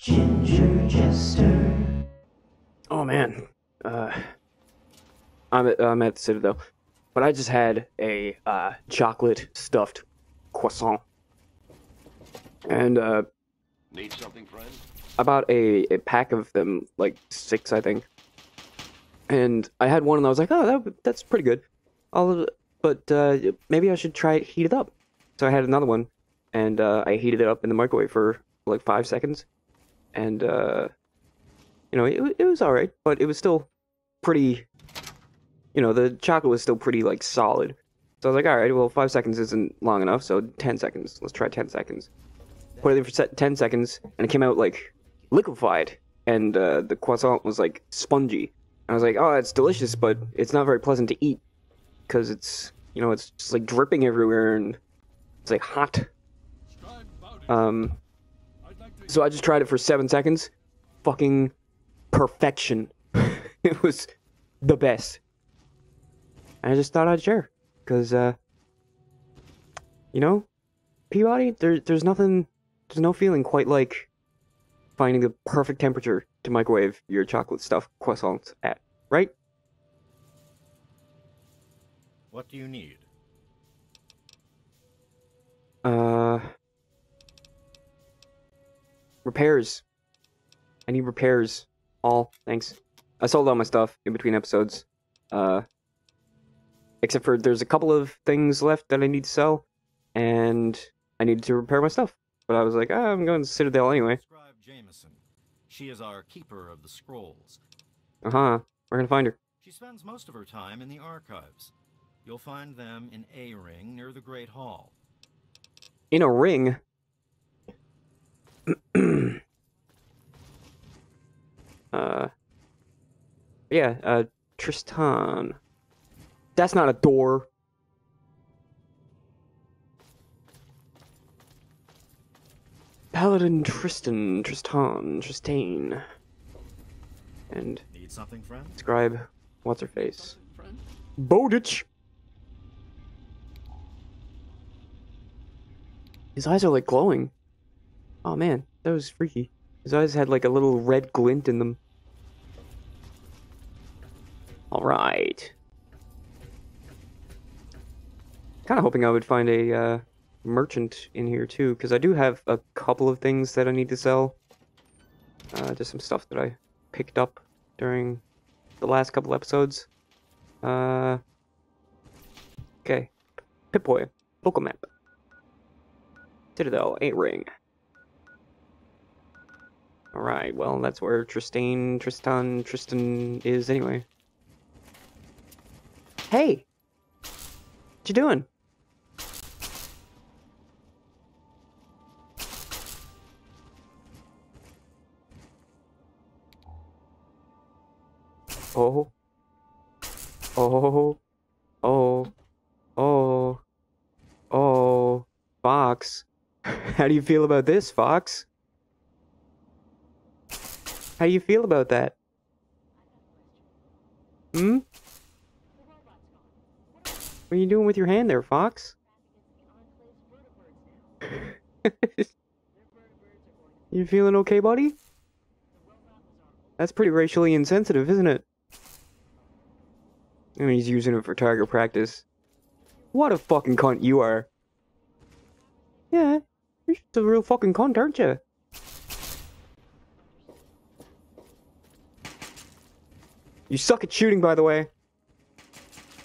Ginger Jester. Oh man, uh, I'm at, I'm at the Citadel, but I just had a uh, chocolate stuffed croissant, and uh, Need something, friend? I bought a, a pack of them, like six, I think. And I had one, and I was like, "Oh, that, that's pretty good." I'll, but uh, maybe I should try it heat it up. So I had another one, and uh, I heated it up in the microwave for like five seconds, and uh, you know, it, it was all right, but it was still pretty. You know, the chocolate was still pretty like solid. So I was like, all right, well, five seconds isn't long enough, so ten seconds. Let's try ten seconds. Put it in for ten seconds, and it came out like liquefied, and uh, the croissant was like spongy. And I was like, oh, it's delicious, but it's not very pleasant to eat because it's you know it's just like dripping everywhere and it's like hot. Um, so I just tried it for seven seconds. Fucking perfection. it was the best. And I just thought I'd share because uh, you know, Peabody, there, there's nothing, there's no feeling quite like finding the perfect temperature to microwave your chocolate stuffed croissants at, right? What do you need? Uh, repairs. I need repairs. All thanks. I sold all my stuff in between episodes. Uh, except for there's a couple of things left that I need to sell, and I needed to repair my stuff. But I was like, ah, I'm going to Citadel anyway. Jameson. She is our keeper of the scrolls. Uh huh. We're gonna find her. She spends most of her time in the archives. You'll find them in A Ring near the Great Hall. in a ring. Uh, yeah, uh, Tristan. That's not a door. Paladin Tristan, Tristan, Tristane. And Need something, friend? scribe, what's her face? Friend? Bowditch! His eyes are like glowing. Oh man, that was freaky. His eyes had like a little red glint in them. Alright. Kind of hoping I would find a uh, merchant in here too, because I do have a couple of things that I need to sell. Uh, just some stuff that I picked up during the last couple episodes. Uh. Okay. Pip-Boy. Local map. Citadel, A ring. Alright, well, that's where Tristan, Tristan, Tristan is anyway. Hey! What you doing? Oh. Oh. Oh. Oh. Oh. Fox. How do you feel about this, Fox? How do you feel about that? Hmm? What are you doing with your hand there, Fox? you feeling okay, buddy? That's pretty racially insensitive, isn't it? And he's using it for target practice. What a fucking cunt you are. Yeah, you're just a real fucking cunt, aren't you? You suck at shooting, by the way.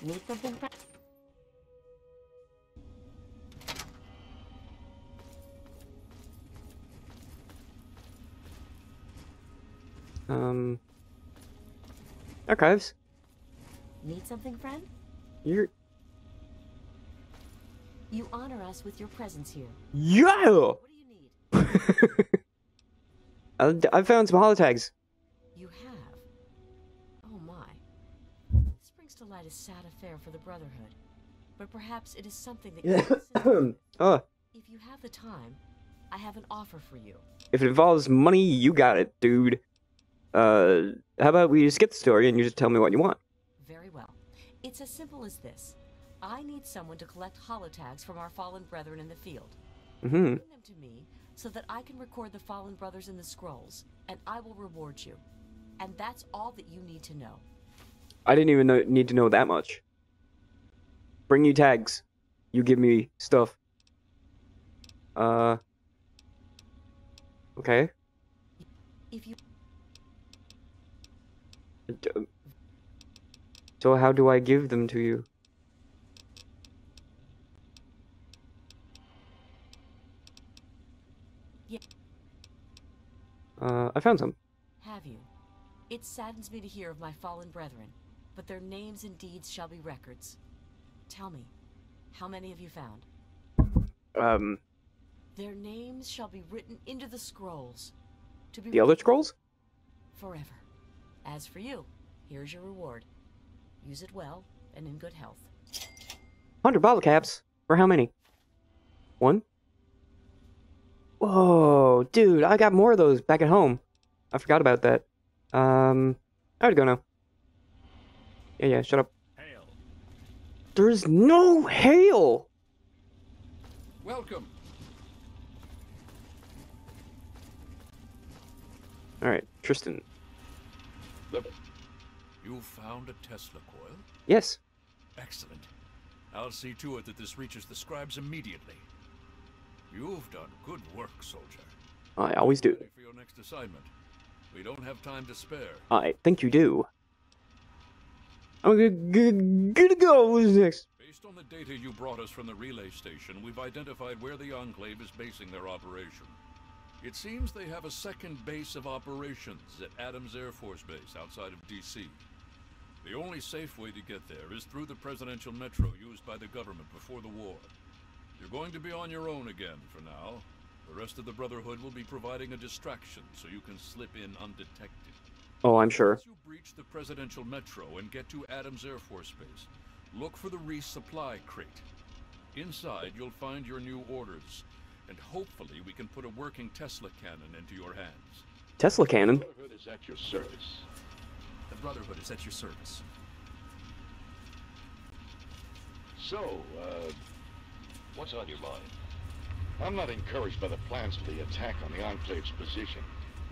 Need something, friend? Um. Archives. Need something, friend? You're. You honor us with your presence here. Yeah! What do you need? I, I found some holotags. Brings a sad affair for the Brotherhood. But perhaps it is something that you can assist oh, If you have the time, I have an offer for you. if it involves money, you got it, dude. Uh, how about we skip the story and you just tell me what you want? Very well. It's as simple as this. I need someone to collect holotags from our fallen brethren in the field. hmm Bring them to me, so that I can record the fallen brothers in the scrolls, and I will reward you. And that's all that you need to know. I didn't even know, need to know that much. Bring you tags. You give me stuff. Uh. Okay. If you So how do I give them to you? Yeah. Uh, I found some. have you, it saddens me to hear of my fallen brethren, but their names and deeds shall be records. Tell me, how many have you found? Um, Their names shall be written into the scrolls. To be the other scrolls? forever. As for you, here's your reward. Use it well and in good health. 100 bottle caps. For how many? One? Whoa, dude, I got more of those back at home. I forgot about that. Um, I would go now. Yeah, yeah, shut up. Hail. There's no hail! Welcome. Alright, Tristan. You found a Tesla coil? Yes. Excellent. I'll see to it that this reaches the scribes immediately. You've done good work, soldier. I always do. For your next assignment. We don't have time to spare. I think you do. I'm good to go. Who's next? Based on the data you brought us from the relay station, we've identified where the Enclave is basing their operation. It seems they have a second base of operations at Adams Air Force Base outside of D.C. The only safe way to get there is through the presidential metro used by the government before the war. You're going to be on your own again for now. The rest of the Brotherhood will be providing a distraction so you can slip in undetected. Oh, I'm sure. Once you breach the presidential metro and get to Adams Air Force Base, look for the resupply crate. Inside, you'll find your new orders, and hopefully we can put a working Tesla cannon into your hands. Tesla cannon. The Brotherhood is at your service. The Brotherhood is at your service. So, uh, what's on your mind? I'm not encouraged by the plans for the attack on the Enclave's position.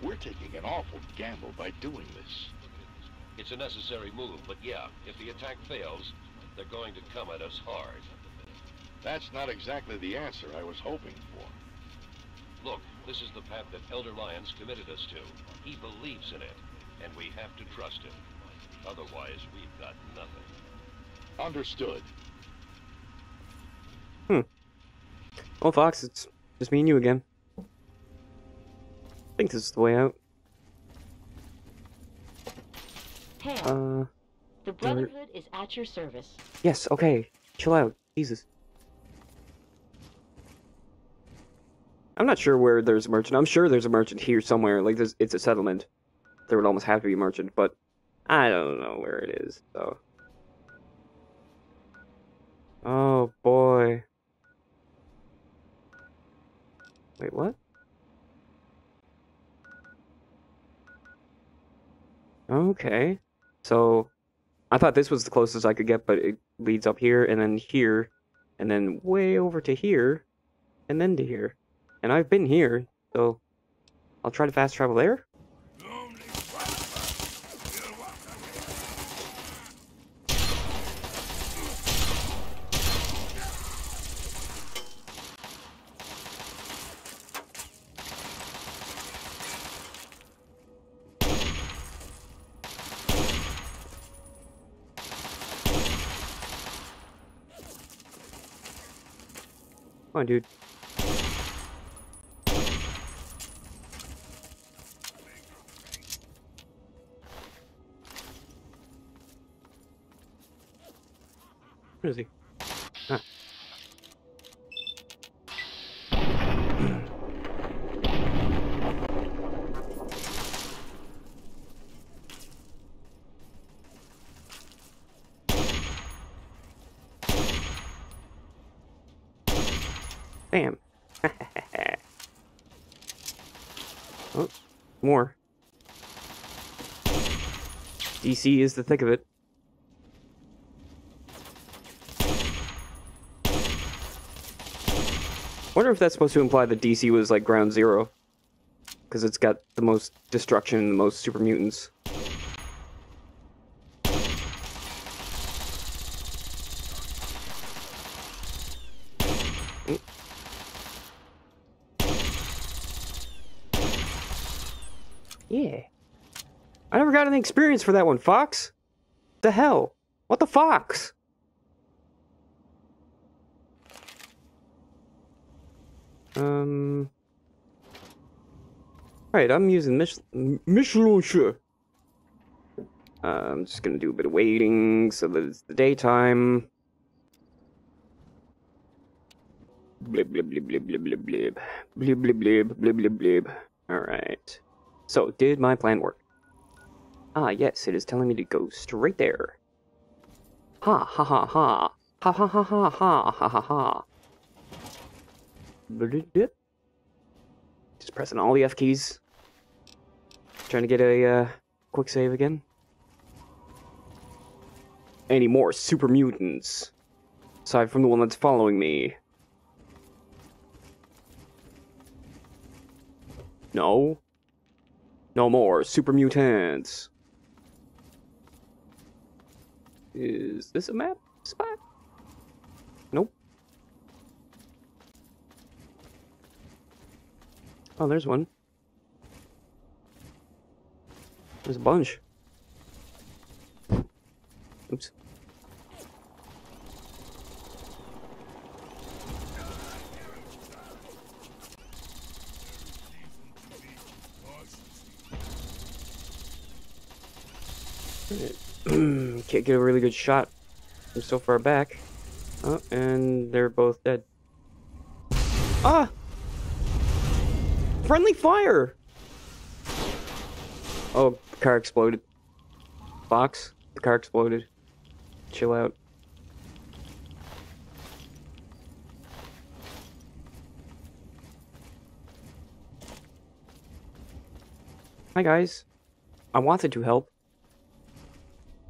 We're taking an awful gamble by doing this. It's a necessary move, but yeah, if the attack fails, they're going to come at us hard. That's not exactly the answer I was hoping for. Look, this is the path that Elder Lyons committed us to. He believes in it, and we have to trust him. Otherwise, we've got nothing. Understood. Hmm. Well, Fox, it's just me and you again. I think this is the way out. Hail, Uh, the Brotherhood is at your service. yes, okay. Chill out. Jesus. I'm not sure where there's a merchant. I'm sure there's a merchant here somewhere. Like, there's, it's a settlement. There would almost have to be a merchant, but I don't know where it is, so. Oh, boy. Wait, what? Okay. So, I thought this was the closest I could get, but it leads up here, and then here, and then way over to here, and then to here. And I've been here, so I'll try to fast travel there. Come on, dude. DC is the thick of it. Wonder if that's supposed to imply that DC was like ground zero. Because it's got the most destruction and the most super mutants. Yeah. I never got any experience for that one, Fox. The hell? What the Fox? Um. Alright, I'm using Mich Michelin. Uh, I'm just gonna do a bit of waiting so that it's the daytime. Blib, blib, blib, blib, blib, blib, blib. Blib, blib, blib, blib, blib, blib. Alright. So, did my plan work? Ah, yes, it is telling me to go straight there. Ha ha ha ha. Ha ha ha ha ha ha ha ha. Just pressing all the F keys. Trying to get a uh, quick save again. Any more super mutants? Aside from the one that's following me. No. No more super mutants. Is this a map spot? Nope. Oh, there's one. There's a bunch. Oops. Can't get a really good shot from so far back. Oh, and they're both dead. Ah! Friendly fire! Oh, car exploded. Fox, the car exploded. Chill out. Hi guys. I wanted to help.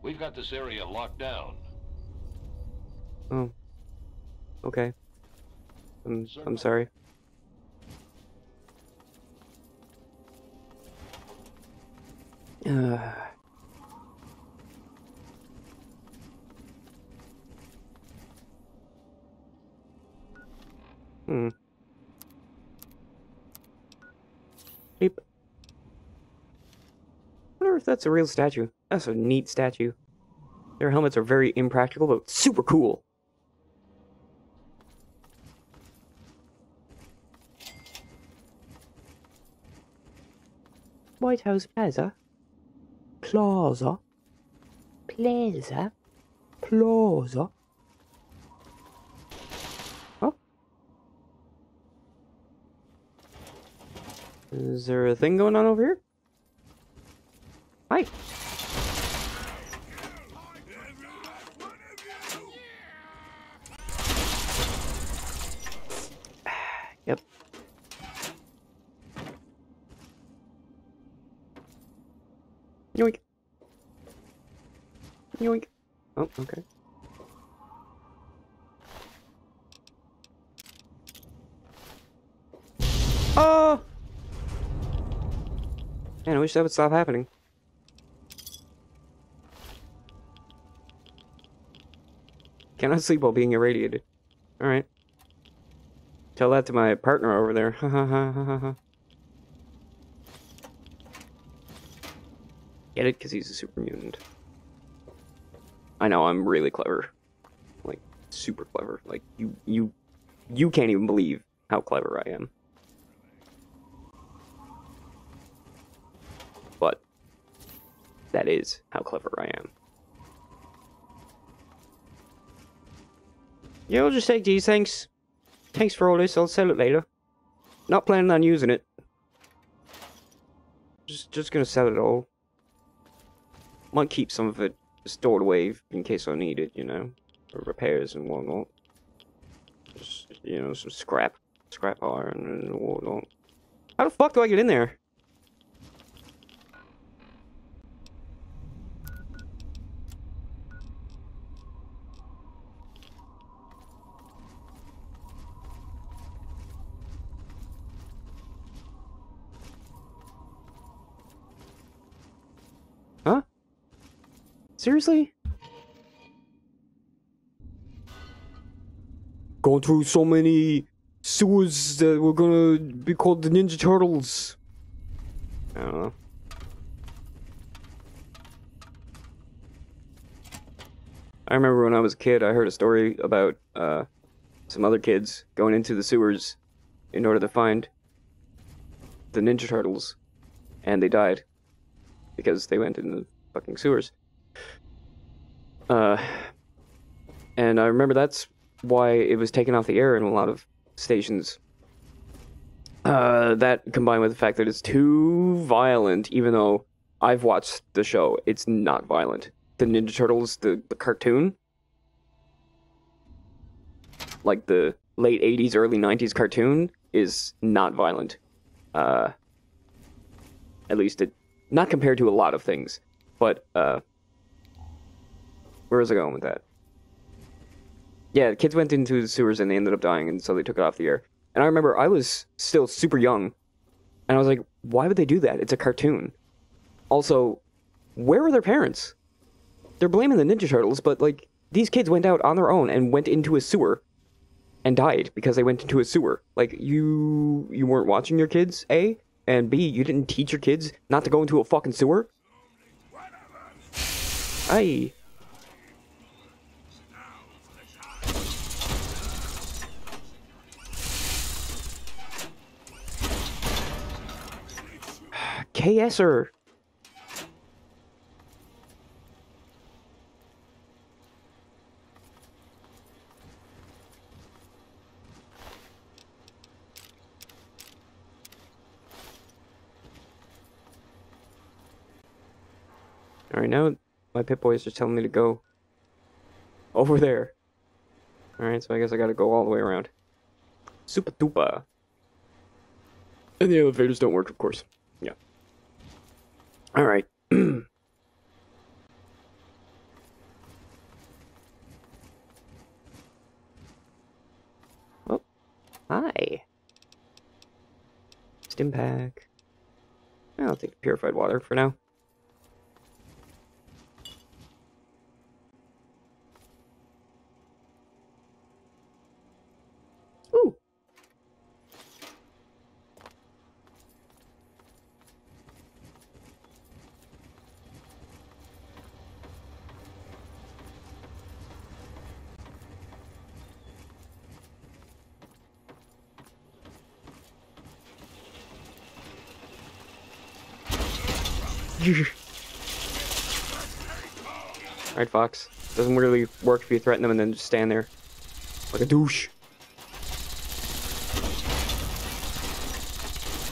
We've got this area locked down. Oh. Okay. I'm I'm sorry. Uh. Hmm. Beep. Wonder if that's a real statue. That's a neat statue. Their helmets are very impractical, but super cool. White House Plaza. Plaza. Plaza. Plaza. Oh. Is there a thing going on over here? Hi. Yep. Yoink. Yoink. Oh, okay. Oh! Man, I wish that would stop happening. Cannot sleep while being irradiated. Alright. Tell that to my partner over there. Ha ha ha ha ha. Get it? Because he's a super mutant. I know, I'm really clever. Like, super clever. Like, you, you, you can't even believe how clever I am. But, that is how clever I am. Yeah, I'll just take these, thanks. Thanks for all this, I'll sell it later. Not planning on using it. Just, just gonna sell it all. Might keep some of it stored away in case I need it, you know, for repairs and whatnot. Just, you know, some scrap, scrap iron and whatnot. How the fuck do I get in there? Seriously? Going through so many sewers that we're gonna be called the Ninja Turtles. I don't know. I remember when I was a kid, I heard a story about uh, some other kids going into the sewers in order to find the Ninja Turtles, and they died because they went in the fucking sewers. Uh, and I remember that's why it was taken off the air in a lot of stations. Uh, that combined with the fact that it's too violent, even though I've watched the show, it's not violent. The Ninja Turtles, the, the cartoon, like the late 80s, early 90s cartoon, is not violent. Uh, at least it, not compared to a lot of things, but, uh, where was I going with that? Yeah, the kids went into the sewers and they ended up dying, and so they took it off the air. And I remember I was still super young, and I was like, why would they do that? It's a cartoon. Also, where were their parents? They're blaming the Ninja Turtles, but like these kids went out on their own and went into a sewer and died because they went into a sewer. Like you you weren't watching your kids, A, and B, you didn't teach your kids not to go into a fucking sewer? Aye. KSer. Alright, now my Pip Boy is just telling me to go over there. Alright, so I guess I gotta go all the way around. Super duper. And the elevators don't work, of course. Yeah. Alright. oh. Hi. Stimpak. I'll take purified water for now. Fox. Doesn't really work if you threaten them and then just stand there. Like a douche.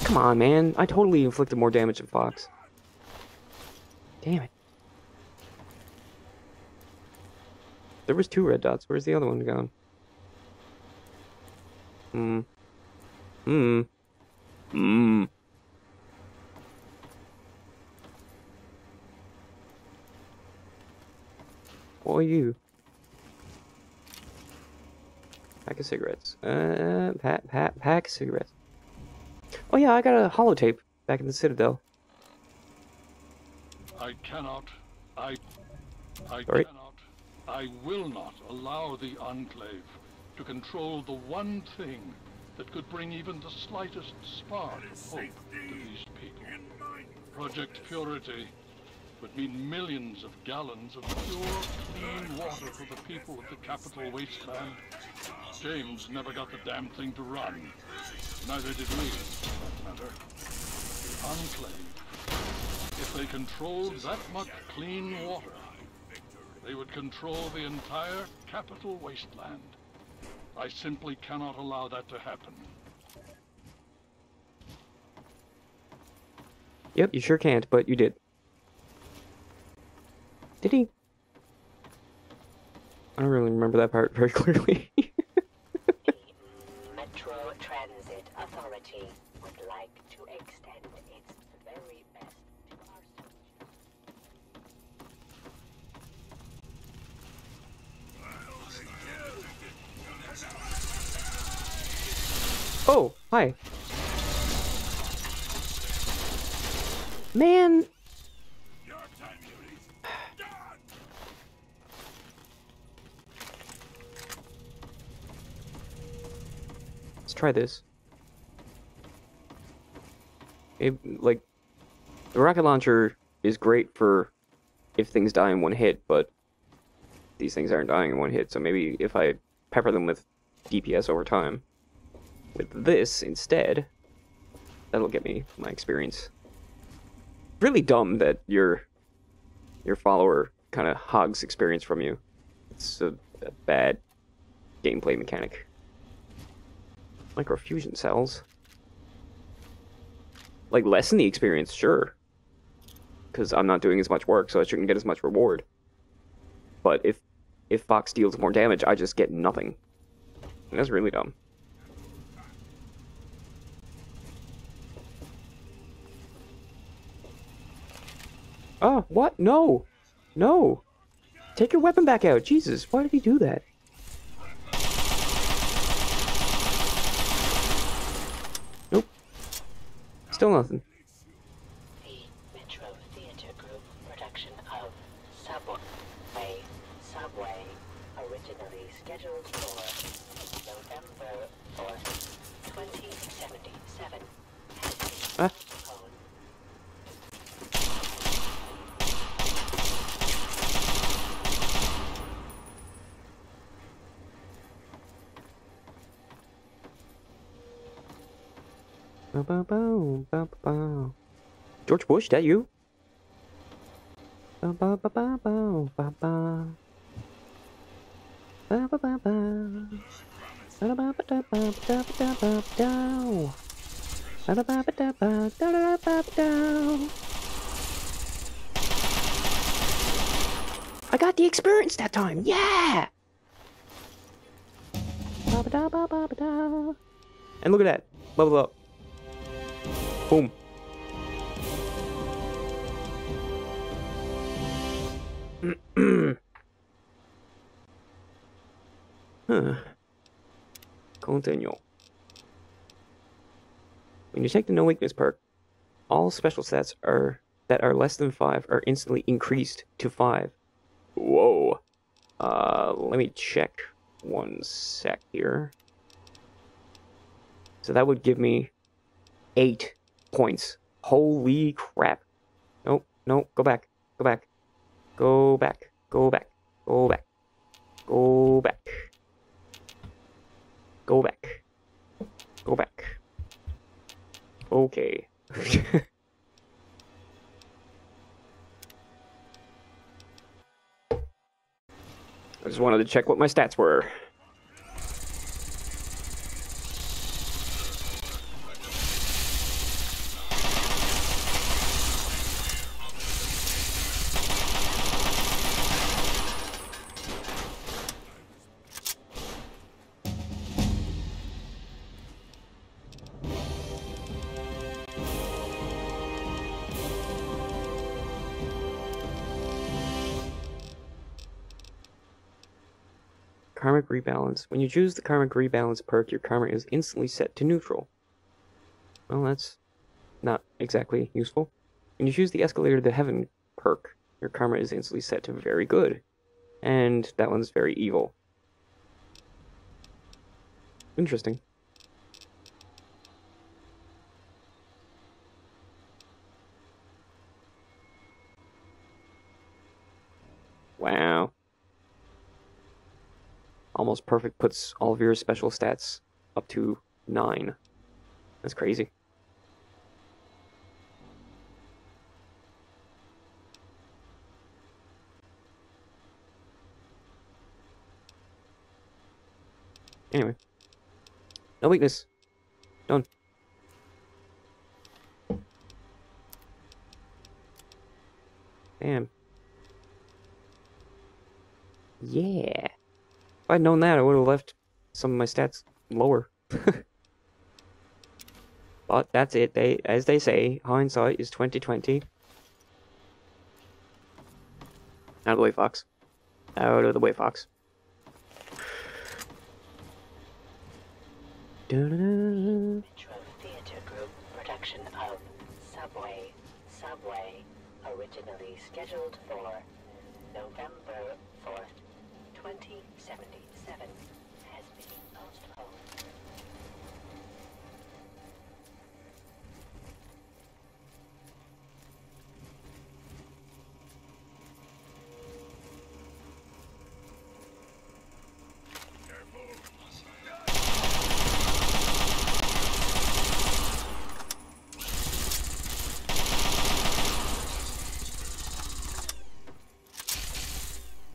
Come on, man. I totally inflicted more damage than Fox. Damn it. There was two red dots. Where's the other one gone? Hmm. Hmm. Hmm. Are you? Pack of cigarettes. Uh, pack, pack, pack of cigarettes. Oh yeah, I got a holotape back in the Citadel. I cannot. I. I Sorry? cannot. I will not allow the Enclave to control the one thing that could bring even the slightest spark of hope to these people. Project Purity would mean millions of gallons of pure, clean water for the people of the capital wasteland. James never got the damn thing to run. Neither did we, for that matter. The Enclave. If they controlled that much clean water, they would control the entire capital wasteland. I simply cannot allow that to happen. Yep, you sure can't, but you did. Did he? I don't really remember that part very clearly. Metro Transit Authority would like to extend its very best to our oh, hi. Man. Try this. It, like, the rocket launcher is great for if things die in one hit, but these things aren't dying in one hit, so maybe if I pepper them with DPS over time, with this instead, that'll get me my experience. Really dumb that your your follower kind of hogs experience from you. It's a, a bad gameplay mechanic. Microfusion cells. Like, lessen the experience, sure. Because I'm not doing as much work, so I shouldn't get as much reward. But if if Fox deals more damage, I just get nothing. And that's really dumb. Oh, what? No! No! Take your weapon back out! Jesus, why did he do that? Still nothing. The Metro Theatre Group production of Subway, Subway, originally scheduled for November 4th, 2077, has been Ah. George Bush, that you? I got the experience that time, yeah! And look at that, level up. Boom. huh. Continue. When you take the no weakness perk, all special stats are that are less than five are instantly increased to five. Whoa. Uh, let me check one sec here. So that would give me eight points. Holy crap. Nope, nope, go back, go back, go back, go back, go back, go back, go back, go back. Okay. I just wanted to check what my stats were. Karmic Rebalance. When you choose the Karmic Rebalance perk, your karma is instantly set to neutral. Well, that's not exactly useful. When you choose the Escalator to Heaven perk, your karma is instantly set to very good. And that one's very evil. Interesting. Wow. Almost perfect puts all of your special stats up to 9. That's crazy. Anyway. No weakness. Done. Damn. Yeah. I'd known that, I would have left some of my stats lower. but that's it. They, as they say, hindsight is twenty twenty. Out of the way, Fox. Out of the way, Fox. Group production of Subway, Subway, originally scheduled for November 4th, 2077, has been postponed.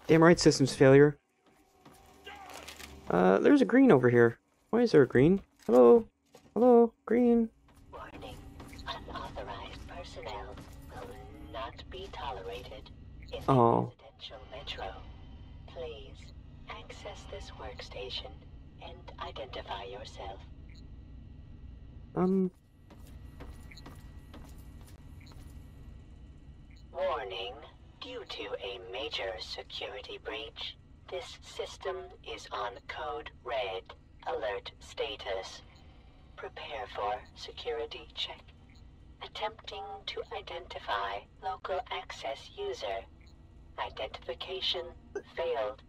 Damn right, systems failure. Uh, there's a green over here. Why is there a green? Hello? Hello? Green? Warning. Unauthorized personnel will not be tolerated in the Oh. residential metro. Please access this workstation and identify yourself. Um, Warning. Due to a major security breach, this system is on code red. Alert status. Prepare for security check. Attempting to identify local access user. Identification failed.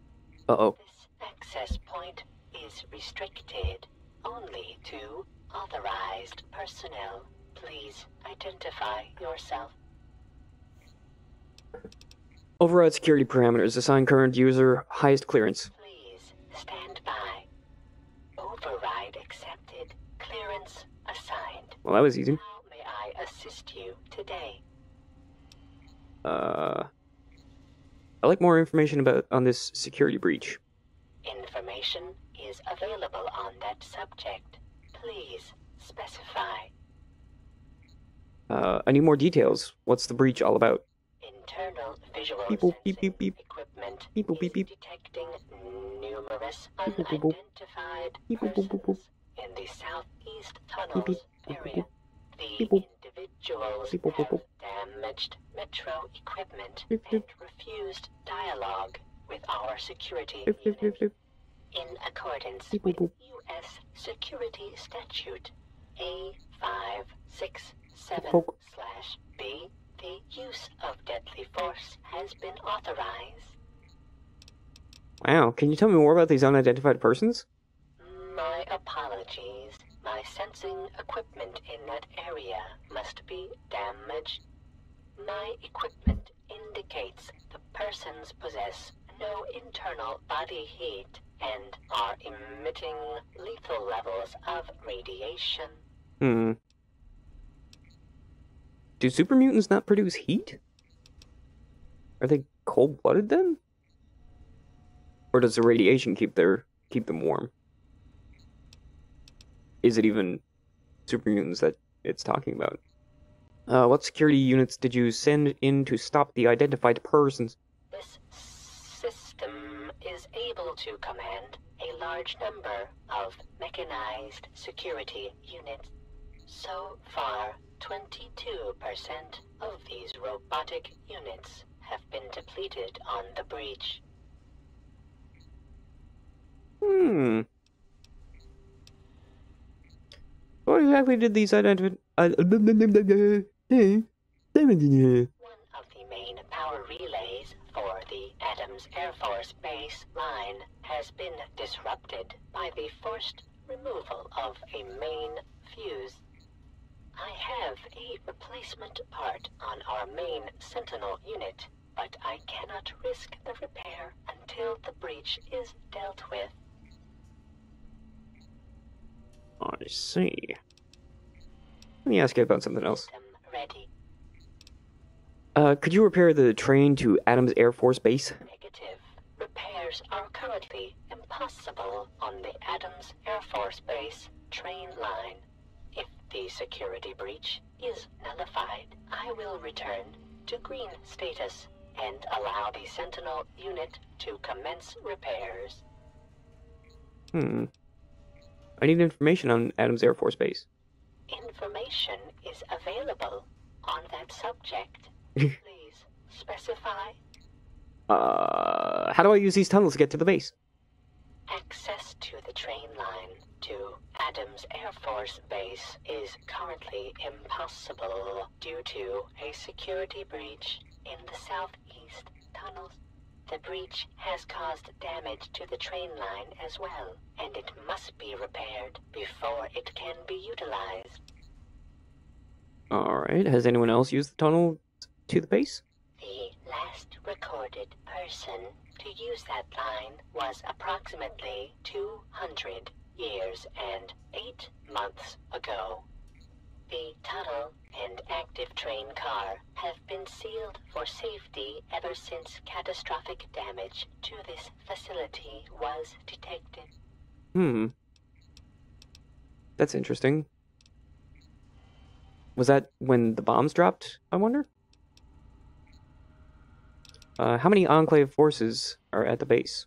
uh-oh. This access point is restricted only to authorized personnel. Please identify yourself. Override security parameters. Assign current user highest clearance. Please stand by. Override accepted. Clearance assigned. Well, that was easy. How may I assist you today? Uh, I like more information about on this security breach. Information is available on that subject. Please specify. Uh, I need more details. What's the breach all about? Internal visual Beep, boop, beep, beep, beep. equipment Beep, boop, beep, beep. detecting numerous Beep, boop, boop, unidentified Beep, boop, boop, boop, in the southeast Beep, tunnels beep, boop, area. boop. The Beep, boop. individuals Beep, boop, boop, have boop. damaged metro equipment Beep, and beep. refused dialogue with our security Beep, beep, beep, beep. In accordance Beep, with boop, boop. U.S. Security Statute A567 Poke. slash B, the use deadly force has been authorized. Wow, can you tell me more about these unidentified persons? My apologies. My sensing equipment in that area must be damaged. My equipment indicates the persons possess no internal body heat and are emitting lethal levels of radiation. Hmm. Do super mutants not produce heat? Are they cold-blooded then? Or does the radiation keep their keep them warm? Is it even super mutants that it's talking about? Uh, what security units did you send in to stop the identified persons? This system is able to command a large number of mechanized security units. So far, 22% of these robotic units have been depleted on the breach. Hmm. What exactly did these identified? Uh, One of the main power relays for the Adams Air Force Base line has been disrupted by the forced removal of a main fuse. I have a replacement part on our main Sentinel unit, but I cannot risk the repair until the breach is dealt with. I see. Let me ask you about something else. Uh, could you repair the train to Adams Air Force Base? Negative. Repairs are currently impossible on the Adams Air Force Base train line. If the security breach is nullified, I will return to green status and allow the Sentinel unit to commence repairs. Hmm. I need information on Adams Air Force Base. Information is available on that subject. Please specify Uh, how do I use these tunnels to get to the base? Access to the train line to Adams Air Force Base is currently impossible due to a security breach in the southeast tunnels. The breach has caused damage to the train line as well, and it must be repaired before it can be utilized. Alright, has anyone else used the tunnel to the base? The last recorded person to use that line was approximately 200 years and 8 months ago. The tunnel and active train car have been sealed for safety ever since catastrophic damage to this facility was detected. Hmm. That's interesting. Was that when the bombs dropped, I wonder? Uh, how many Enclave forces are at the base?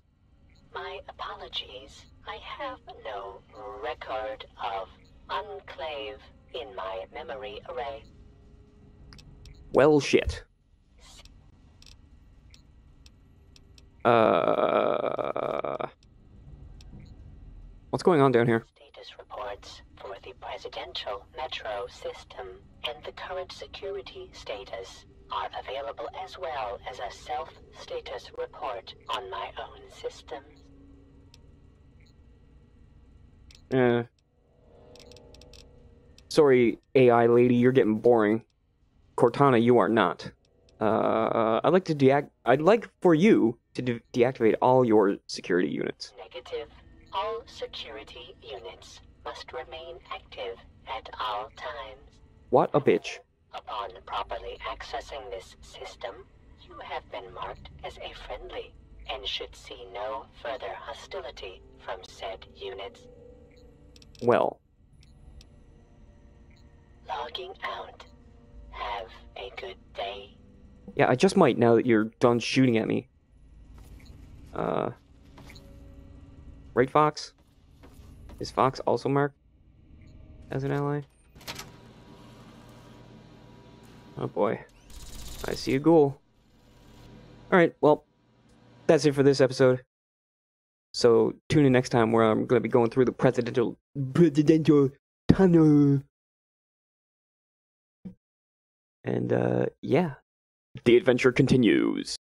My apologies. I have no record of Enclave in my memory array. Well, shit. Uh, what's going on down here? Status reports for the presidential metro system and the current security status are available as well as a self-status report on my own system. Uh, sorry, AI lady, you're getting boring. Cortana, you are not. Uh, I'd like to deact. I'd like for you to de- deactivate all your security units. Negative. All security units must remain active at all times. What a bitch. Upon properly accessing this system, you have been marked as a friendly and should see no further hostility from said units. Well, Logging out. Have a good day. yeah, I just might now that you're done shooting at me. Uh, right, Fox? Is Fox also marked as an ally? Oh boy. I see a ghoul. Alright, well, that's it for this episode. So tune in next time where I'm gonna be going through the presidential presidential tunnel. And uh yeah. The adventure continues.